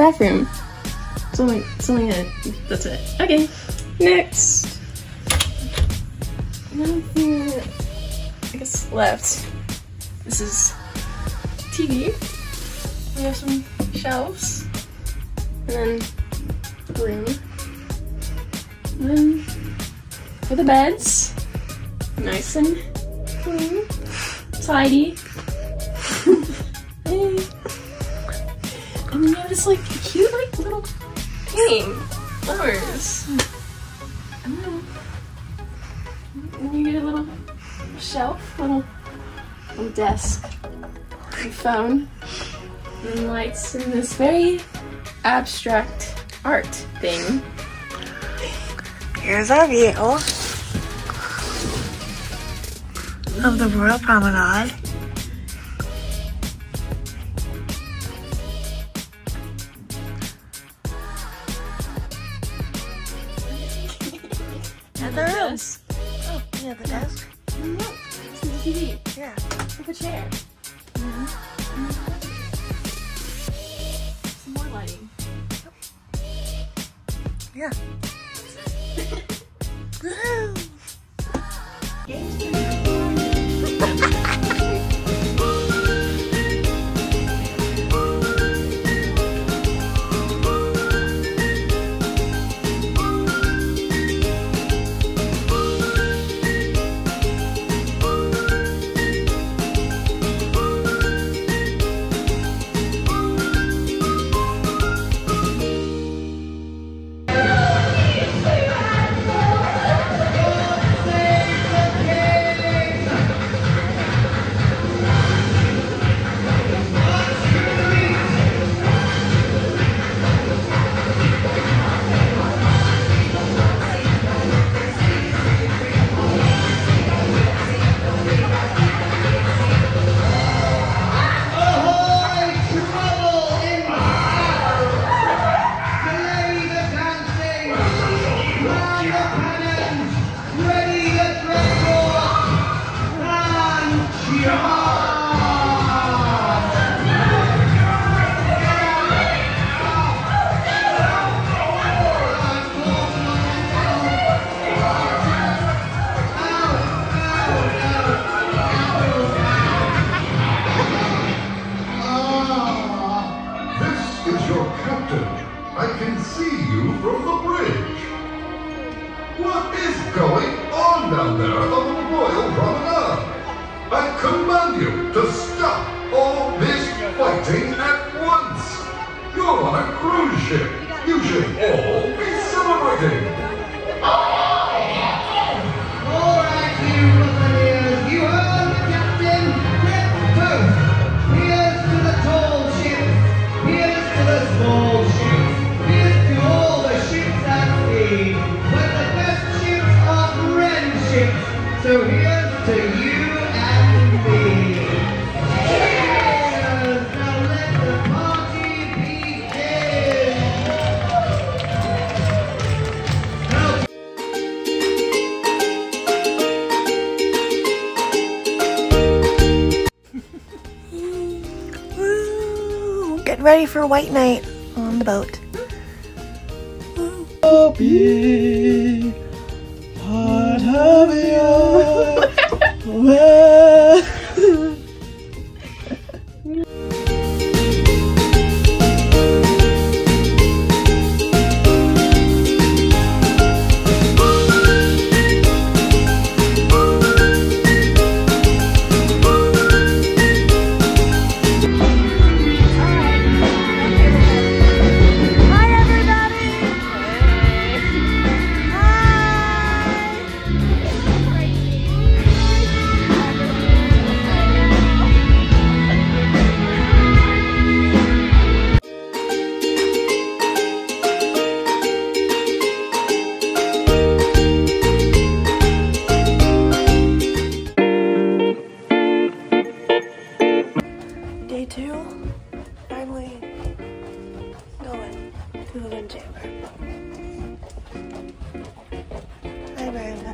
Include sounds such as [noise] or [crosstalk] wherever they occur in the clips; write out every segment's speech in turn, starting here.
bathroom. It's only, it's only it. That's it. Okay, next. Here, I guess left. This is TV. We have some shelves. And then room. And then for the beds. Nice and clean. Tidy. [laughs] this like cute like little painting. Flowers. And you get a little shelf, little little desk, your phone, and lights, and this very abstract art thing. Here's our view of the Royal Promenade. Yeah. [laughs] You should. All Get ready for white night on the boat. Happy part of your [laughs] verdad.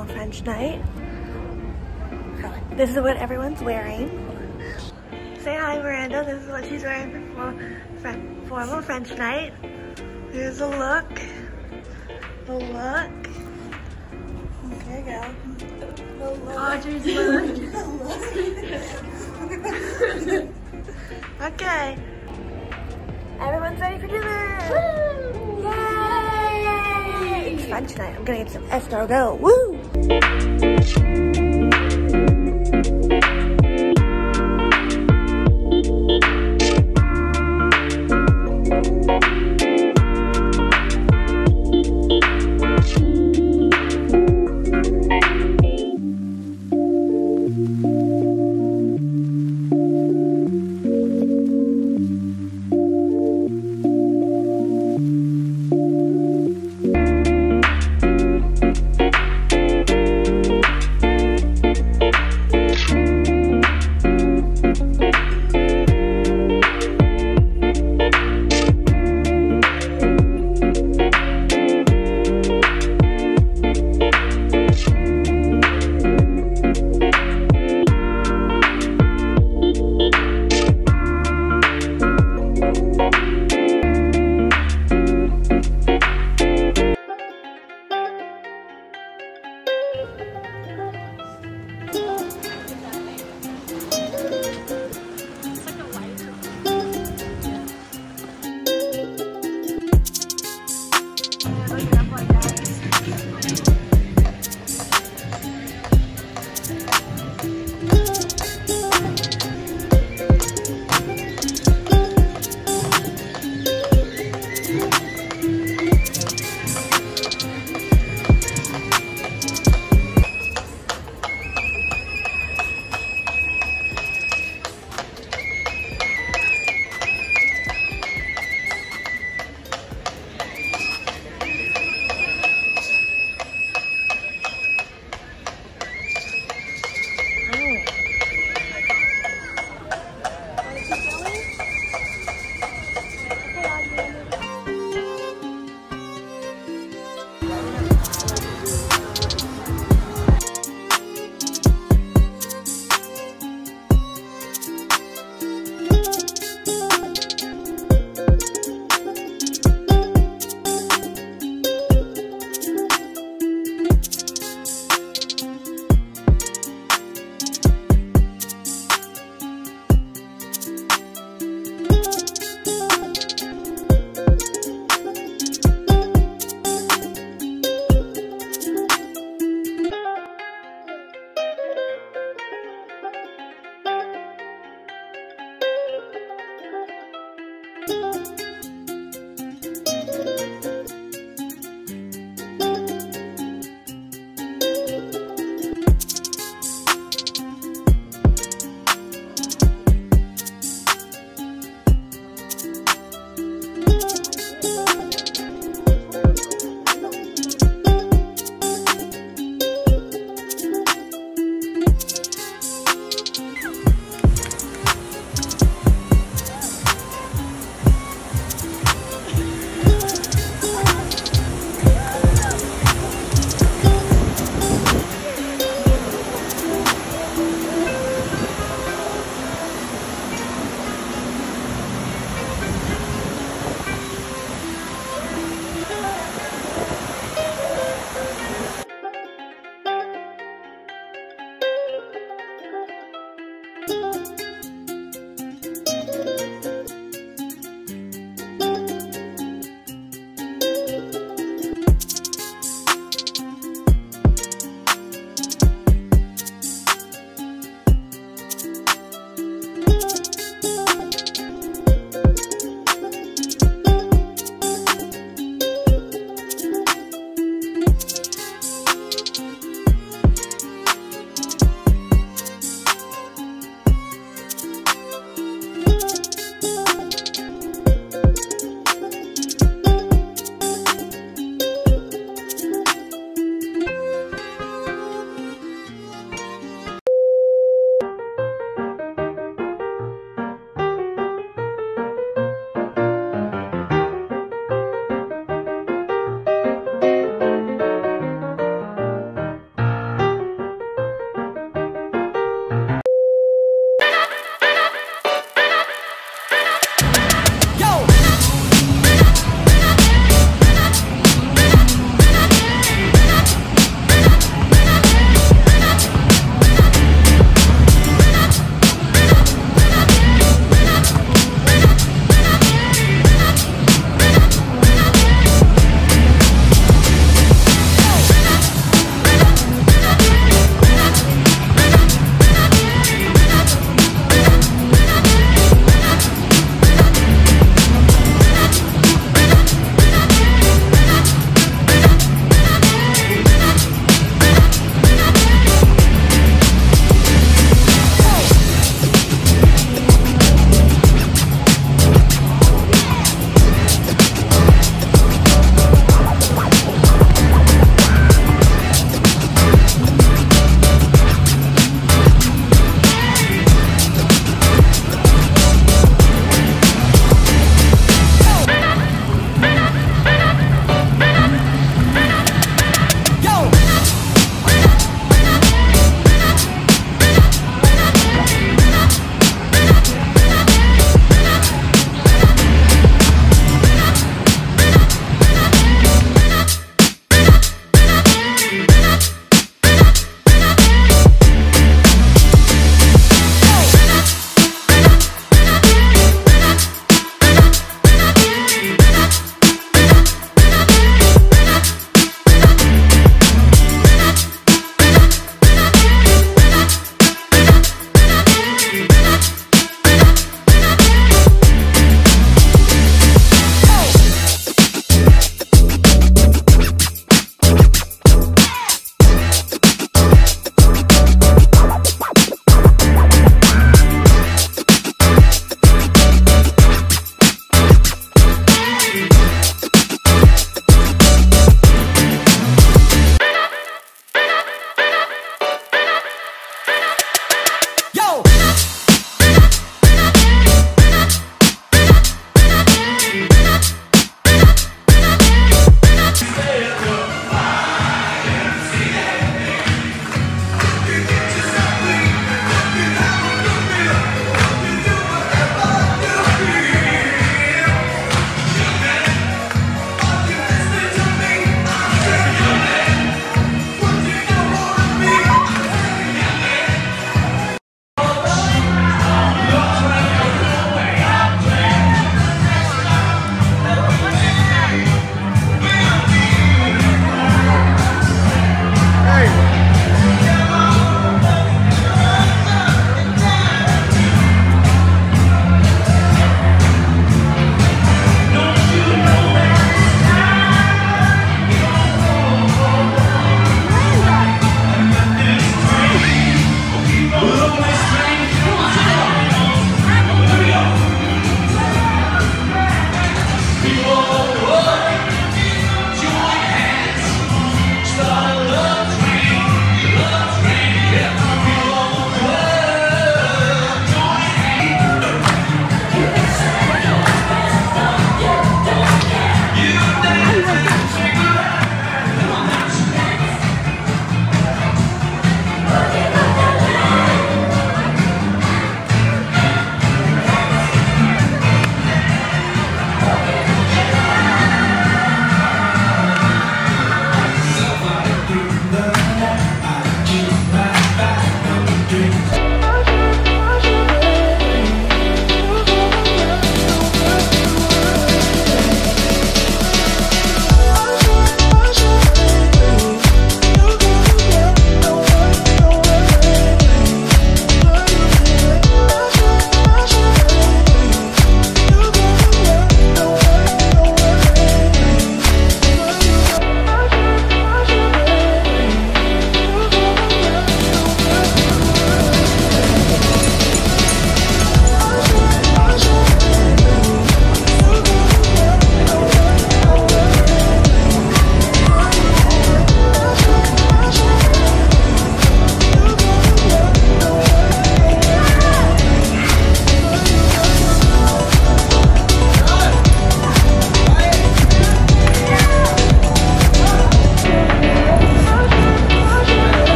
Formal French night. This is what everyone's wearing. Say hi, Miranda. This is what she's wearing for for formal French night. Here's the look. The look. There you go. The look. Audrey's [laughs] look. Okay. Everyone's ready for dinner. Yay! It's fun tonight. I'm gonna get some escargot. Woo! thank you